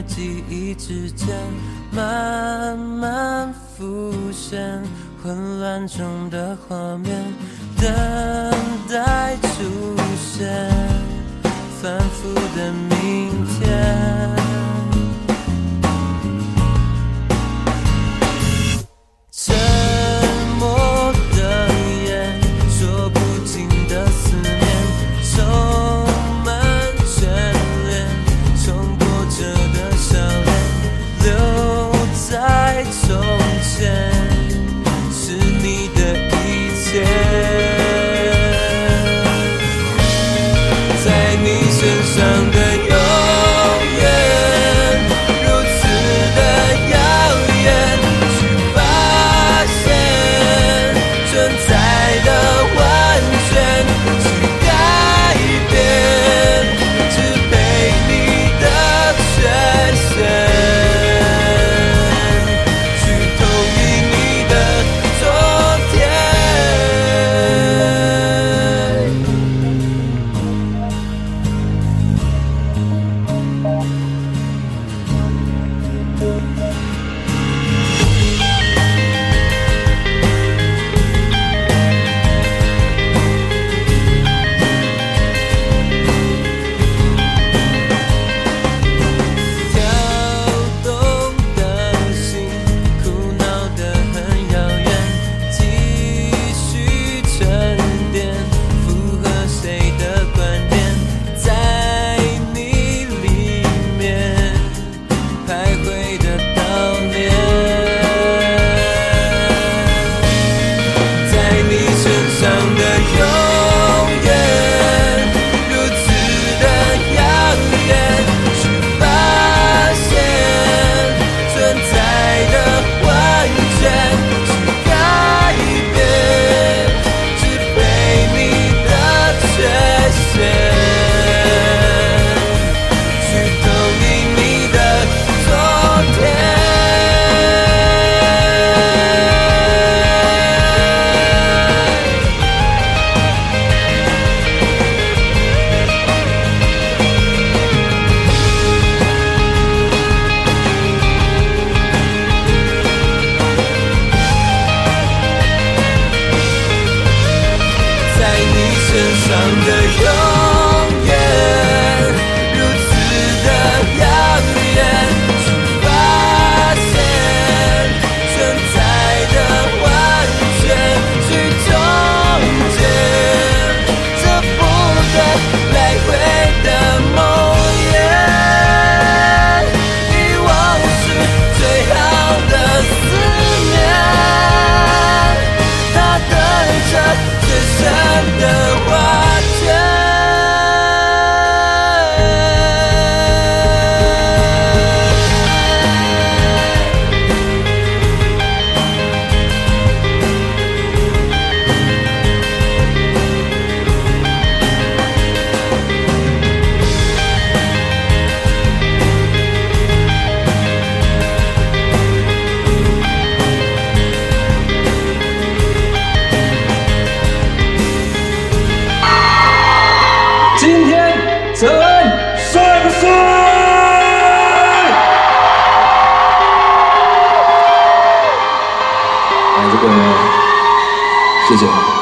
在记忆之间慢慢浮现，混乱中的画面等待出现。从前是你的一切。在你身上身上的忧谢谢。